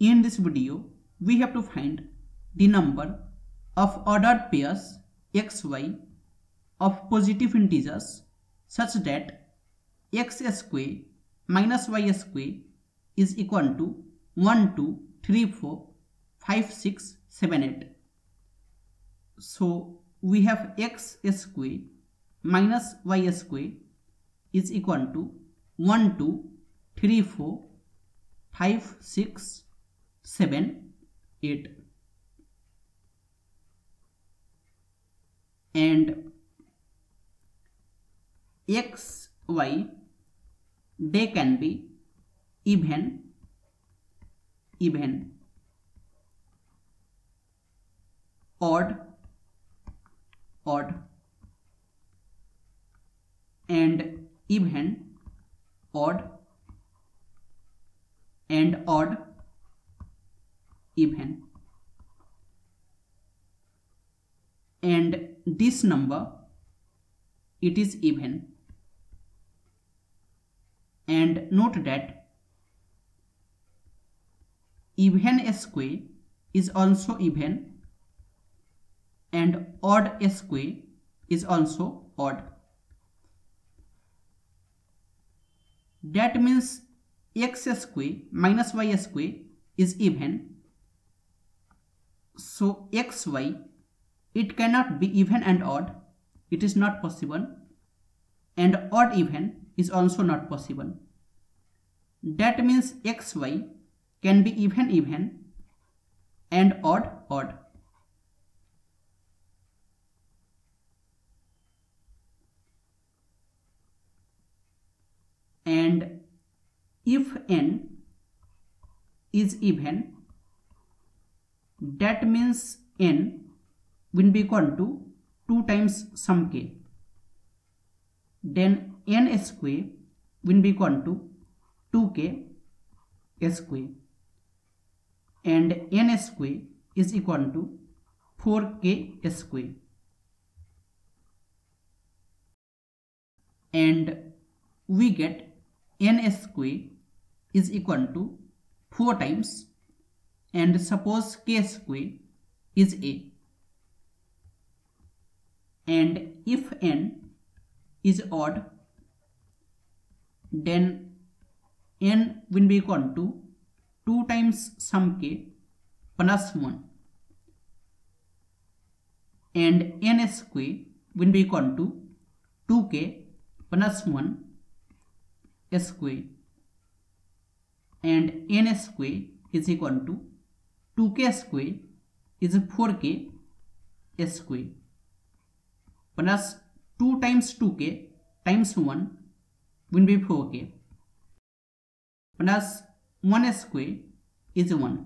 in this video we have to find the number of ordered pairs xy of positive integers such that x square minus y square is equal to 1 2 3 4 5 6 7 8 so we have x square minus y square is equal to 1 2 3 4 5 6 7 8 and x y they can be even even. Odd odd. And even odd. And odd even and this number it is even and note that even square is also even and odd square is also odd. That means x square minus y square is even so xy it cannot be even and odd. It is not possible. And odd even is also not possible. That means xy can be even even and odd odd. And if n is even that means n will be equal to 2 times some k. Then n square will be equal to 2k square. And n square is equal to 4k square. And we get n square is equal to 4 times and suppose k square is a. And if n is odd then n will be equal to 2 times some k plus 1 and n square will be equal to 2k plus 1 square. And n square is equal to 2k square is 4k square plus 2 times 2k times 1 will be 4k plus 1 square is 1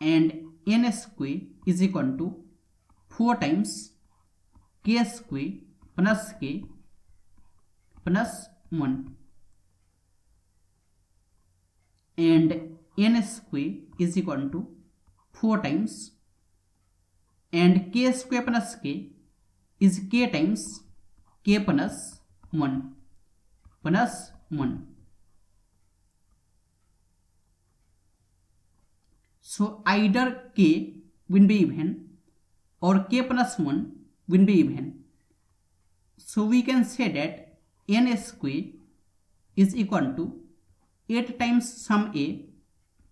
and n square is equal to 4 times k square plus k plus 1 and n square is equal to 4 times and k square plus k is k times k plus 1 plus 1 so either k will be even or k plus 1 will be even. So we can say that n square is equal to 8 times some a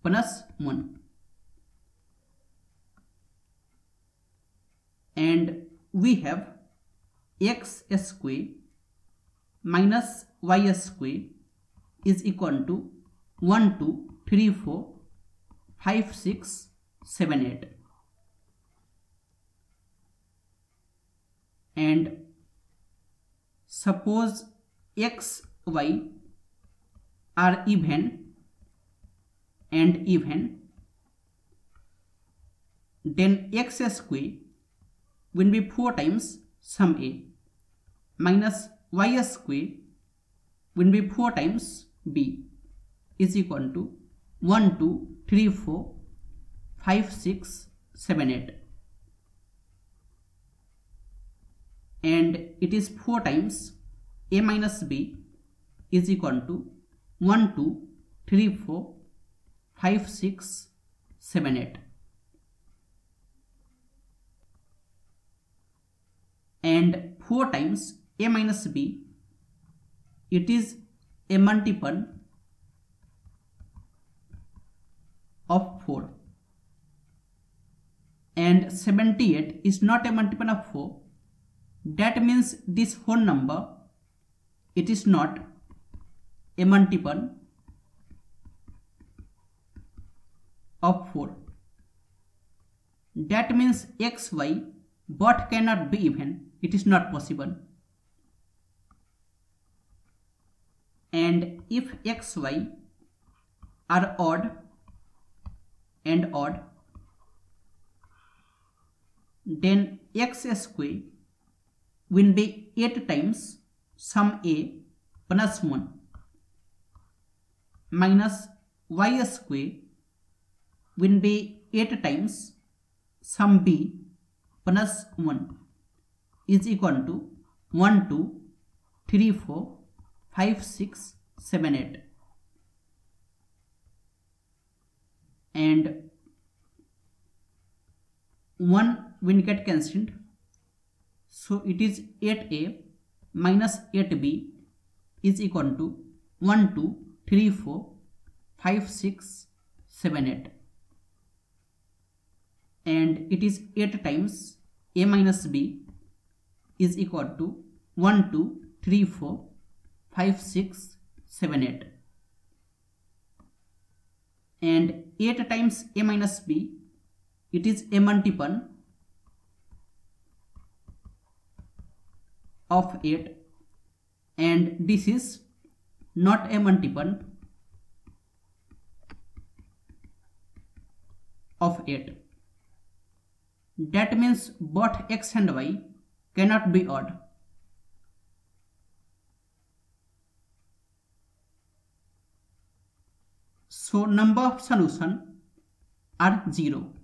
plus 1 and we have x square minus y square is equal to 1 2 3 4 5 6 7 8 and suppose x y are even and even then x square will be 4 times some a minus y square will be 4 times b is equal to 1 2 3 4 5 6 7 8 and it is 4 times a minus b is equal to 1 2 3 4 5 6 7 8 and 4 times a minus b it is a multiple of 4 and 78 is not a multiple of 4 that means this whole number it is not a multiple of 4 that means xy both cannot be even it is not possible. And if xy are odd and odd then x square will be 8 times some a plus 1 minus y square will be 8 times some b plus 1 is equal to 1 2 3 4 5 6 7 8 and 1 will get cancelled. So it is 8a minus 8b is equal to 1 2 3 4 5 6 7 8 and it is 8 times a minus b is equal to 1 2 3 4 5 6 7 8 and 8 times a minus b it is a multiple of 8 and this is not a multiple of 8 that means both x and y cannot be odd. So number of solution are 0